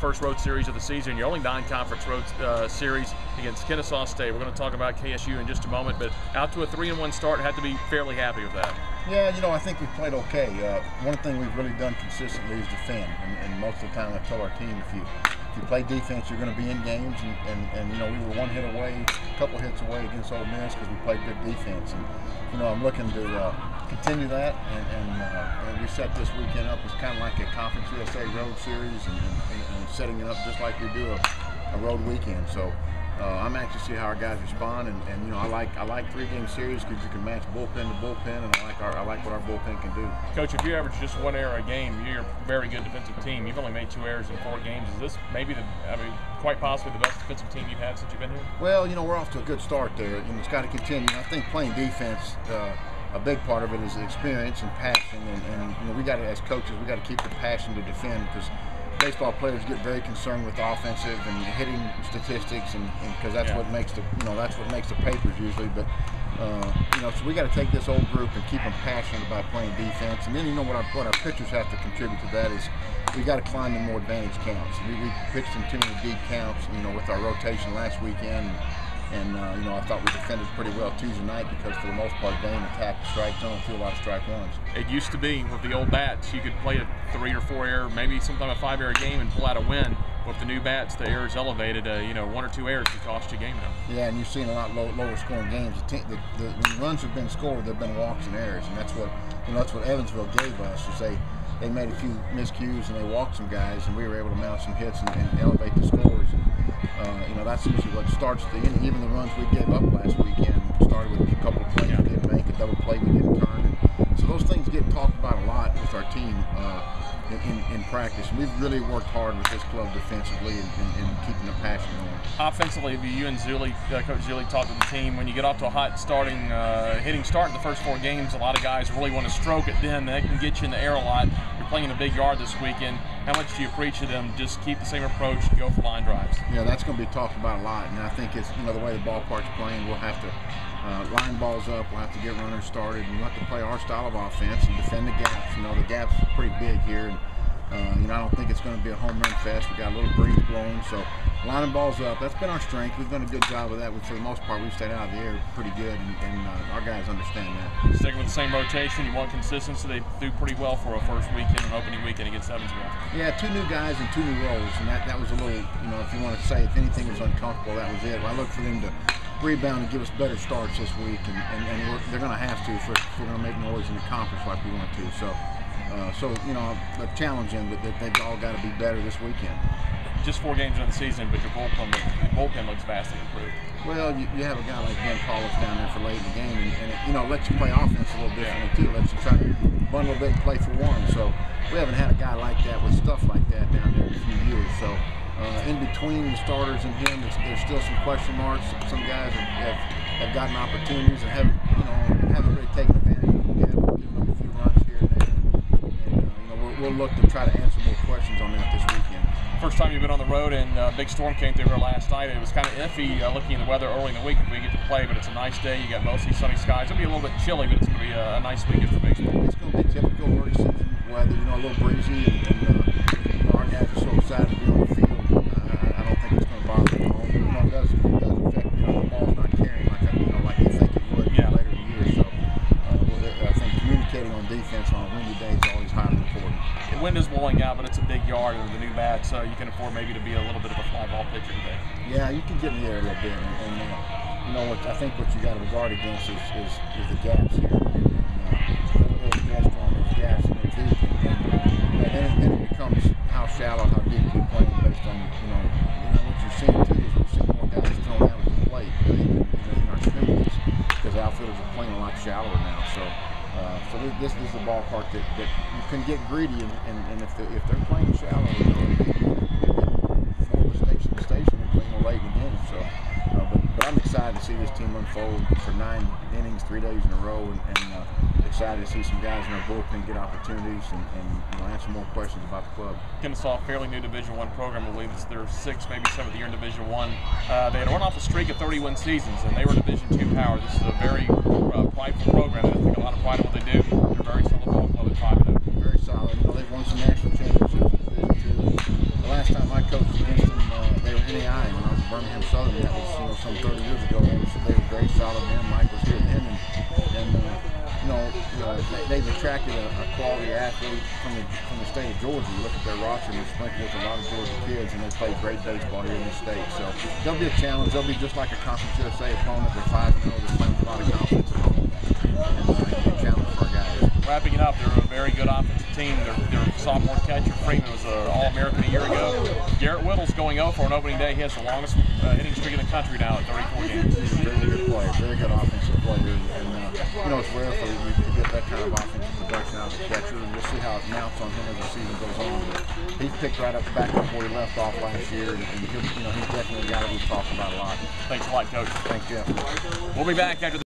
first road series of the season, your only non-conference road uh, series against Kennesaw State. We're going to talk about KSU in just a moment, but out to a three and one start, had to be fairly happy with that. Yeah, you know, I think we played okay. Uh, one thing we've really done consistently is defend, and, and, most of the time I tell our team if you if you play defense, you're going to be in games, and, and, and you know we were one hit away, a couple hits away against Ole Miss because we played good defense, and you know I'm looking to uh, continue that, and, and, uh, and, we set this weekend up as kind of like a Conference USA road series, and, and setting it up just like we do a, a road weekend. So uh, I'm anxious to see how our guys respond, and, and you know I like I like three game series because you can match bullpen to bullpen, and I like our I like what our bullpen can do. Coach, if you average just one error a game, you're a very good defensive team. You've only made two errors in four games. Is this maybe the I mean quite possibly the best defensive team you've had since you've been here? Well, you know we're off to a good start there, and it's got to continue. I think playing defense. Uh, a big part of it is experience and passion, and, and you know we got to, as coaches, we got to keep the passion to defend because baseball players get very concerned with offensive and hitting statistics, and because that's yeah. what makes the you know that's what makes the papers usually. But uh, you know, so we got to take this old group and keep them passionate about playing defense. And then you know what our what our pitchers have to contribute to that is we got to climb in more advantage counts. We, we pitched in too many deep counts, you know, with our rotation last weekend. And, and, uh, you know, I thought we defended pretty well Tuesday night because for the most part, Dane attacked the strike zone, threw a lot of strike ones. It used to be with the old bats, you could play a three or four error, maybe sometime a five error game and pull out a win. With the new bats, the errors elevated. Uh, you know, one or two errors could cost you a game now. Yeah, and you've seen a lot low, lower scoring games. The, the, the, when runs have been scored, there've been walks and errors, and that's what you know. That's what Evansville gave us. Is they they made a few miscues and they walked some guys, and we were able to mount some hits and, and elevate the scores. And, uh, you know, that's usually what starts the inning. Even the runs we gave up last weekend started with a couple of plays we didn't make, a double play we didn't turn. And so those things get talked about a lot with our team uh, in, in, practice. We've really worked hard with this club defensively and, and, and keeping the passion going. Offensively, you and Zulli, uh, Coach Zulli, talked to the team. When you get off to a hot starting, uh, hitting start in the first four games, a lot of guys really want to stroke it. Then they can get you in the air a lot playing in a big yard this weekend. How much do you preach to them? Just keep the same approach, go for line drives. Yeah, that's going to be talked about a lot, and I think it's you know the way the ballpark's playing, we'll have to uh, line balls up. We'll have to get runners started, and we'll have to play our style of offense and defend the gaps. You know the gaps are pretty big here. And, uh, you know, I don't think it's going to be a home run fest. We got a little breeze blowing, so lining balls up. That's been our strength. We've done a good job of that. For the most part, we've stayed out of the air pretty good, and, and uh, our guys understand that. Sticking with the same rotation, you want consistency. They do pretty well for a first weekend and opening weekend against Evansville. Yeah, two new guys and two new roles, and that, that was a little, you know, if you want to say if anything was uncomfortable, that was it. I look for them to rebound and give us better starts this week, and, and, and they're going to have to if we're, if we're going to make noise in the conference like we want to. So. Uh, so, you know, a challenge in that they've all got to be better this weekend. Just four games in the season, but your bullpen, your bullpen looks vastly improved. Well, you, you, have a guy like Ben Paulus down there for late in the game, and, and it, you know, lets you play offense a little differently too. Lets you try to run a bit and play for one. So we haven't had a guy like that with stuff like that down there in a few years. So uh, in between the starters and him, there's, there's, still some question marks. Some guys have, have, have gotten opportunities and haven't, you know, haven't really taken advantage of them yet. Given them a few runs we'll look to try to answer more questions on that this weekend. First time you've been on the road and a uh, big storm came through here last night. It was kind of iffy uh, looking at the weather early in the week if we get to play, but it's a nice day. You got mostly sunny skies. It'll be a little bit chilly, but it's going to be a, a nice weekend for baseball. Is blowing out, but it's a big yard with the new bat, so you can afford maybe to be a little bit of a fly ball pitcher today. Yeah, you can get in the a little bit, and, and uh, you know what I think what you got to guard against is, is, is the gaps here. And, uh, gesture on those gaps and and, and, it becomes how shallow, how Uh, so this, this is a ballpark that, that you can get greedy, and, and, and if, the, if they're playing shallow, you know, form a station and playing late in the game. So, uh, but, but I'm excited to see this team unfold for nine innings, three days in a row, and, and uh, excited to see some guys in our bullpen get opportunities and, and you know, answer more questions about the club. Kennesaw, fairly new Division One program. I believe it's their sixth, maybe seventh year in Division One. Uh, they had run off a streak of 31 seasons, and they were Division Two power. This is a very uh, prideful program. I think a lot of pride in what they do. They're very solid ball club at five you know they, they've attracted a, a quality athlete from the from the state of Georgia. You look at their roster, and they're sprinkled with a lot of Georgia kids, and they play great baseball here in the state. So they'll be a challenge. They'll be just like a Conference USA opponent. They're five and zero. They're playing with a lot of confidence and uh, be a challenge for our guys. Wrapping it up, they're a very good offensive team. Their, their sophomore catcher Freeman was an All-American a year ago. Garrett Whittle's going 0 for an opening day. He has the longest uh, hitting streak in the country now at 34 games. Very good player, very good offensive player, and uh, you know it's rare for you to get that kind of offensive production out of a catcher, and we'll see how it mounts on him as the season goes on. But he picked right up back where he left off last year, and, and he'll, you know he's definitely a guy that we've talked about a lot. Thanks a lot, Coach. Thank you. We'll be back after the